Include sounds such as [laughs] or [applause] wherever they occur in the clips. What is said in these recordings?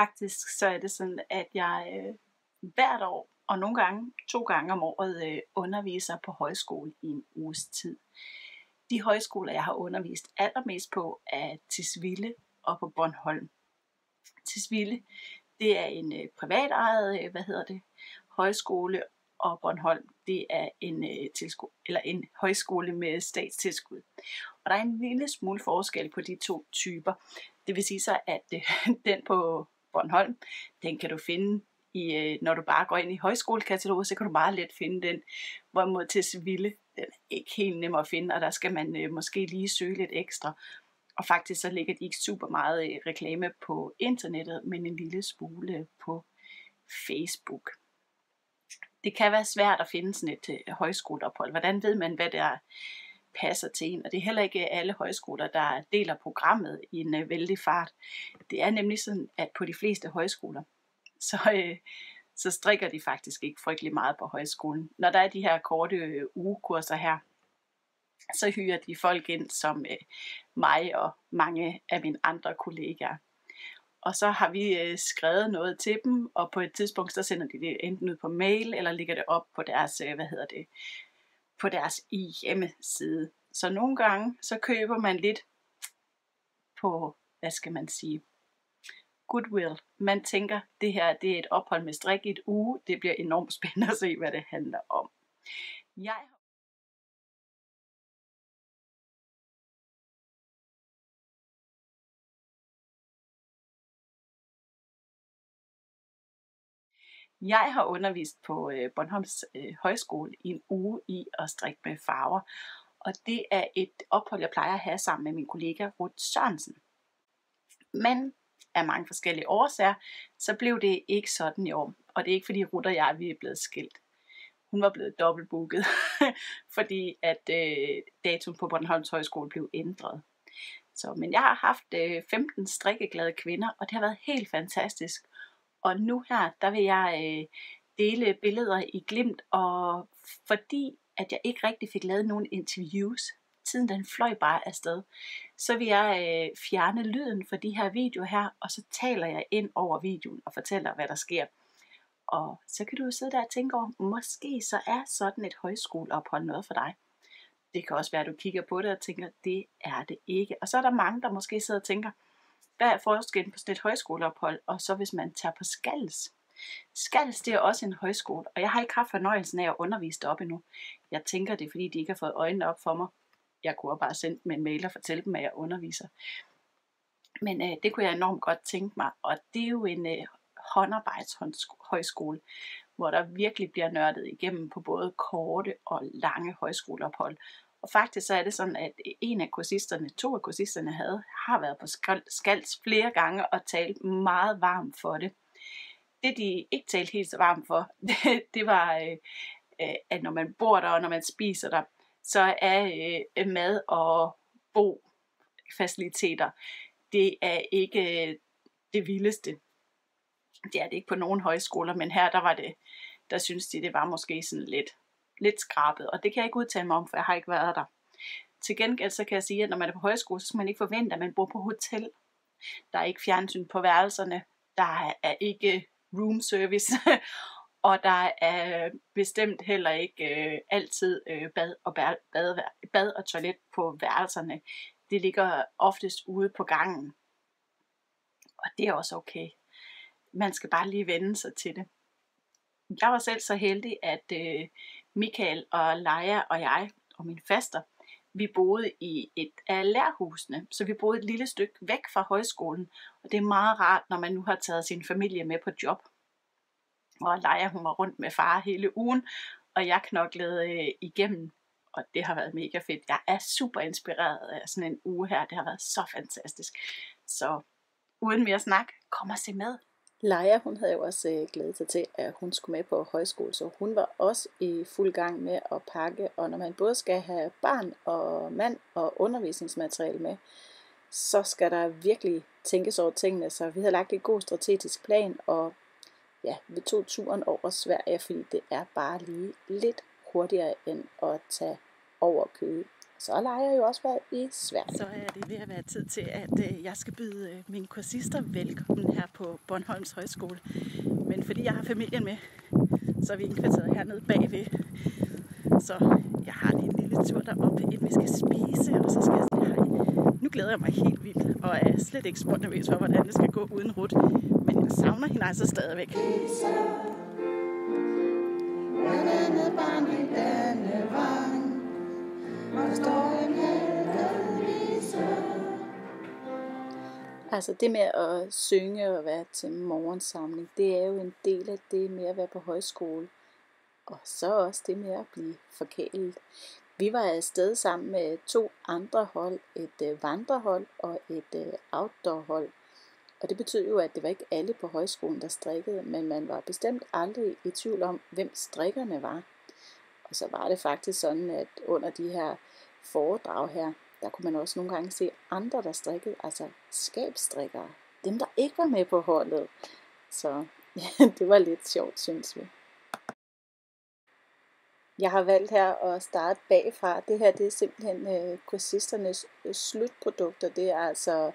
Faktisk så er det sådan, at jeg øh, hvert år, og nogle gange to gange om året, øh, underviser på højskole i en uges tid. De højskoler, jeg har undervist allermest på, er Tisvilde og på Bornholm. Tisvilde, det er en øh, privatejet, øh, hvad hedder det, højskole, og Bornholm, det er en, øh, tilskud, eller en højskole med statstilskud. Og der er en lille smule forskel på de to typer. Det vil sige så, at øh, [laughs] den på Bornholm, den kan du finde i, øh, når du bare går ind i højskolekataloget, så kan du meget let finde den. Hvorimod til Seville, den er ikke helt nem at finde, og der skal man øh, måske lige søge lidt ekstra. Og faktisk så ligger de ikke super meget øh, reklame på internettet, men en lille smule på Facebook. Det kan være svært at finde sådan et højskoleophold. Hvordan ved man, hvad det er, passer til en? Og det er heller ikke alle højskoler, der deler programmet i en øh, vældig fart. Det er nemlig sådan, at på de fleste højskoler, så, øh, så strikker de faktisk ikke frygtelig meget på højskolen. Når der er de her korte øh, ugekurser her, så hyrer de folk ind som øh, mig og mange af mine andre kollegaer. Og så har vi øh, skrevet noget til dem, og på et tidspunkt så sender de det enten ud på mail, eller ligger det op på deres, øh, hvad hedder det, på deres hjemmeside. Så nogle gange, så køber man lidt på, hvad skal man sige, goodwill. Man tænker, det her det er et ophold med strik i et uge. Det bliver enormt [laughs] spændende at se, hvad det handler om. Jeg Jeg har undervist på øh, Bornholms øh, Højskole i en uge i at strikke med farver. Og det er et ophold, jeg plejer at have sammen med min kollega Ruth Sørensen. Men af mange forskellige årsager, så blev det ikke sådan i år. Og det er ikke fordi Ruth og jeg vi er blevet skilt. Hun var blevet dobbeltbooket, [laughs] fordi at øh, datoen på Bornholms Højskole blev ændret. Så, men jeg har haft øh, 15 strikkeglade kvinder, og det har været helt fantastisk. Og nu her, der vil jeg øh, dele billeder i glimt, og fordi at jeg ikke rigtig fik lavet nogen interviews, tiden den fløj bare afsted, så vil jeg øh, fjerne lyden for de her videoer her, og så taler jeg ind over videoen og fortæller, hvad der sker. Og så kan du jo sidde der og tænke over, måske så er sådan et højskoleophold noget for dig. Det kan også være, at du kigger på det og tænker, det er det ikke. Og så er der mange, der måske sidder og tænker, hvad er forskellen på sådan et højskoleophold, og så hvis man tager på Skals? Skals, det er også en højskole, og jeg har ikke haft fornøjelsen af at undervise deroppe endnu. Jeg tænker, det er fordi, de ikke har fået øjnene op for mig. Jeg kunne bare sende dem en mail og fortælle dem, at jeg underviser. Men øh, det kunne jeg enormt godt tænke mig, og det er jo en øh, håndarbejdshøjskole, hvor der virkelig bliver nørdet igennem på både korte og lange højskoleophold. Og faktisk så er det sådan, at en af kursisterne, to af kursisterne havde, har været på skals flere gange og talt meget varmt for det. Det de ikke talte helt så varmt for, [laughs] det, det var, øh, øh, at når man bor der og når man spiser der, så er øh, mad og bo faciliteter, det er ikke øh, det vildeste. Det er det ikke på nogen højskoler, men her der var det, der synes de, det var måske sådan lidt lidt skrabet, og det kan jeg ikke udtale mig om, for jeg har ikke været der. Til gengæld så kan jeg sige, at når man er på højskole, så skal man ikke forvente, at man bor på hotel. Der er ikke fjernsyn på værelserne, der er ikke room service, [laughs] og der er bestemt heller ikke øh, altid øh, bad, og bad, bad, bad og toilet på værelserne. Det ligger oftest ude på gangen. Og det er også okay. Man skal bare lige vende sig til det. Jeg var selv så heldig, at øh, Michael og Leia og jeg og min faster, vi boede i et af lærhusene, så vi boede et lille stykke væk fra højskolen, og det er meget rart, når man nu har taget sin familie med på job. Og Leia, hun var rundt med far hele ugen, og jeg knoklede øh, igennem, og det har været mega fedt. Jeg er super inspireret af sådan en uge her, det har været så fantastisk. Så uden mere snak, kom og se med. Leia, hun havde jo også øh, glædet sig til, at hun skulle med på højskole, så hun var også i fuld gang med at pakke. Og når man både skal have barn og mand og undervisningsmateriale med, så skal der virkelig tænkes over tingene. Så vi havde lagt en god strategisk plan, og ja, vi tog turen over Sverige, fordi det er bare lige lidt hurtigere end at tage over Køge så leger jeg jo også været i Sverige. Så er det ved at være tid til, at øh, jeg skal byde øh, mine kursister velkommen her på Bornholms Højskole. Men fordi jeg har familien med, så er vi indkvarteret hernede bagved. Så jeg har lige en lille tur derop, inden vi skal spise, og så skal jeg sige hej. Nu glæder jeg mig helt vildt, og er slet ikke spurgt nervøs for, hvordan det skal gå uden Rut. Men jeg savner hende altså stadigvæk. Altså det med at synge og være til morgensamling, det er jo en del af det med at være på højskole. Og så også det med at blive forkælet. Vi var afsted sammen med to andre hold, et øh, vandrehold og et øh, outdoorhold. Og det betød jo, at det var ikke alle på højskolen, der strikkede, men man var bestemt aldrig i tvivl om, hvem strikkerne var. Og så var det faktisk sådan, at under de her foredrag her, der kunne man også nogle gange se andre, der strikkede, altså skabstrikkere. Dem, der ikke var med på holdet. Så [laughs] ja, det var lidt sjovt, synes vi. Jeg har valgt her at starte bagfra. Det her det er simpelthen øh, kursisternes øh, slutprodukter. Det er altså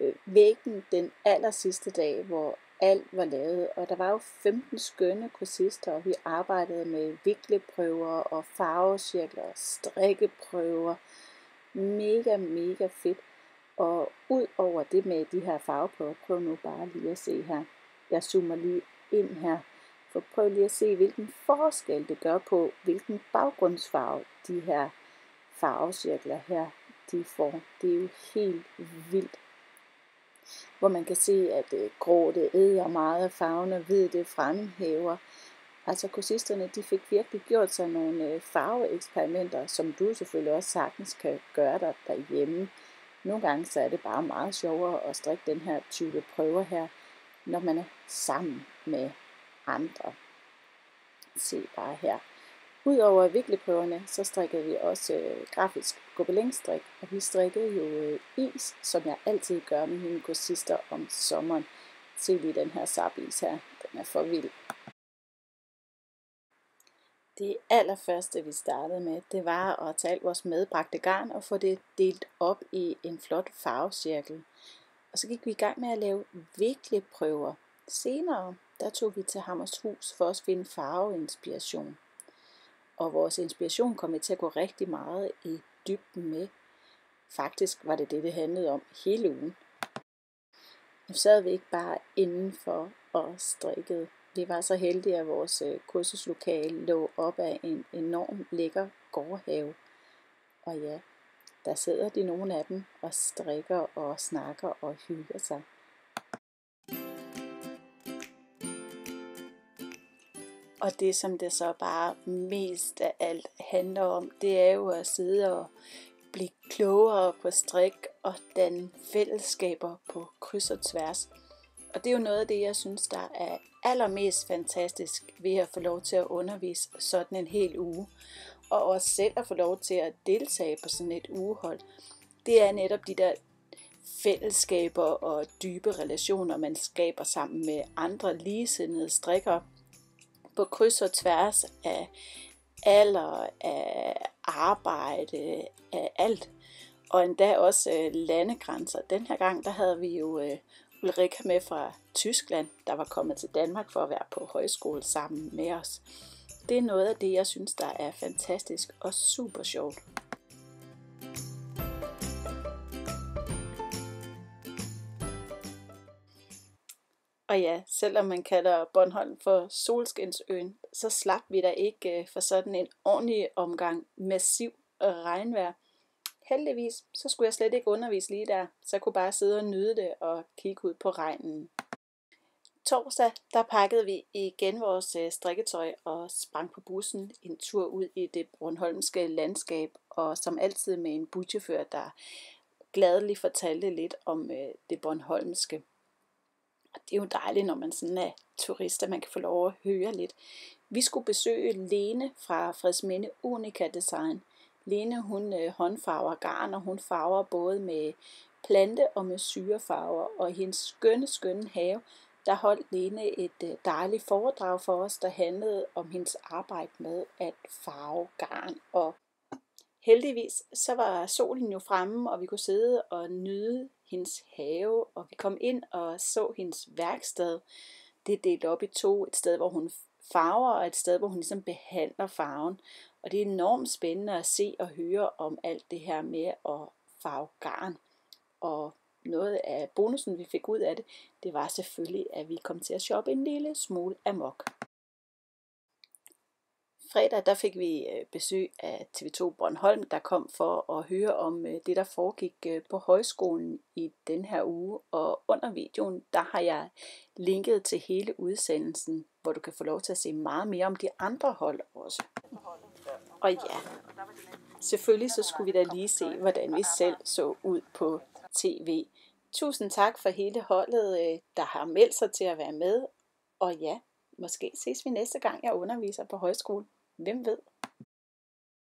øh, væggen den aller sidste dag, hvor alt var lavet. Og der var jo 15 skønne kursister, og vi arbejdede med vikleprøver og farvecirkler og strikkeprøver. Mega, mega fedt. Og ud over det med de her farveprøver, prøv nu bare lige at se her. Jeg zoomer lige ind her. For prøv lige at se, hvilken forskel det gør på, hvilken baggrundsfarve de her farvecirkler her, de får. Det er jo helt vildt. Hvor man kan se, at øh, grå det æder meget af farven, og hvid det fremhæver. Altså kursisterne, de fik virkelig gjort sig nogle øh, farveeksperimenter, som du selvfølgelig også sagtens kan gøre dig derhjemme. Nogle gange så er det bare meget sjovere at strikke den her type prøver her, når man er sammen med andre. Se bare her. Udover vikleprøverne, så strikkede vi også øh, grafisk gobelinstrik, og vi strikkede jo øh, is, som jeg altid gør med mine kursister om sommeren. Se lige den her sabis her, den er for vild. Det allerførste, vi startede med, det var at tage alt vores medbragte garn og få det delt op i en flot farvecirkel. Og så gik vi i gang med at lave vikleprøver. Senere, der tog vi til Hammershus for at finde farveinspiration. Og vores inspiration kom til at gå rigtig meget i dybden med. Faktisk var det det, det handlede om hele ugen. Nu sad vi ikke bare indenfor og strikkede. Vi var så heldige, at vores øh, kursuslokale lå op af en enorm lækker gårdhave. Og ja, der sidder de nogle af dem og strikker og snakker og hygger sig. Og det, som det så bare mest af alt handler om, det er jo at sidde og blive klogere på strik og danne fællesskaber på kryds og tværs. Og det er jo noget af det, jeg synes, der er allermest fantastisk ved at få lov til at undervise sådan en hel uge. Og også selv at få lov til at deltage på sådan et ugehold. Det er netop de der fællesskaber og dybe relationer, man skaber sammen med andre ligesindede strikker på kryds og tværs af alder, af arbejde, af alt. Og endda også øh, landegrænser. Den her gang, der havde vi jo øh, Ulrika med fra Tyskland, der var kommet til Danmark for at være på højskole sammen med os. Det er noget af det, jeg synes, der er fantastisk og super sjovt. Og ja, selvom man kalder Bornholm for Solskinsøen, så slap vi da ikke øh, for sådan en ordentlig omgang massiv regnvejr. Heldigvis, så skulle jeg slet ikke undervise lige der, så jeg kunne bare sidde og nyde det og kigge ud på regnen. Torsdag, der pakkede vi igen vores øh, strikketøj og sprang på bussen en tur ud i det bornholmske landskab, og som altid med en buschauffør, der gladeligt fortalte lidt om øh, det bornholmske. Og det er jo dejligt, når man sådan er turist, at man kan få lov at høre lidt. Vi skulle besøge Lene fra Fredsminde Unica Design. Lene hun øh, håndfarver garn, og hun farver både med plante og med syrefarver. Og i hendes skønne, skønne have, der holdt Lene et øh, dejligt foredrag for os, der handlede om hendes arbejde med at farve garn. Og Heldigvis så var solen jo fremme, og vi kunne sidde og nyde hendes have, og vi kom ind og så hendes værksted. Det er delt op i to. Et sted, hvor hun farver, og et sted, hvor hun ligesom behandler farven. Og det er enormt spændende at se og høre om alt det her med at farve garn. Og noget af bonusen, vi fik ud af det, det var selvfølgelig, at vi kom til at shoppe en lille smule amok. Fredag der fik vi øh, besøg af TV2 Bornholm, der kom for at høre om øh, det, der foregik øh, på højskolen i den her uge. Og under videoen, der har jeg linket til hele udsendelsen, hvor du kan få lov til at se meget mere om de andre hold også. Og ja, selvfølgelig så skulle vi da lige se, hvordan vi selv så ud på tv. Tusind tak for hele holdet, der har meldt sig til at være med. Og ja, måske ses vi næste gang, jeg underviser på højskole. Hvem ved?